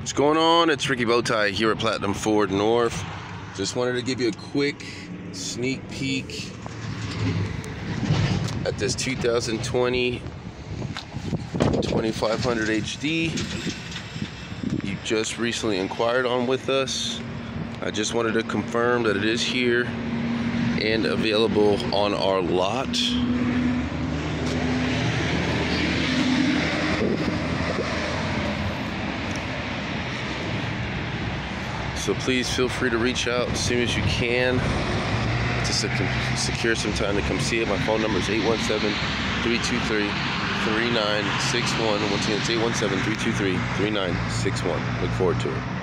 What's going on? It's Ricky Bowtie here at Platinum Ford North. Just wanted to give you a quick sneak peek at this 2020 2500 HD you just recently inquired on with us. I just wanted to confirm that it is here and available on our lot. So please feel free to reach out as soon as you can to sec- secure some time to come see it. My phone number is 817-323-3961. Once again, it's 817-323-3961. Look forward to it.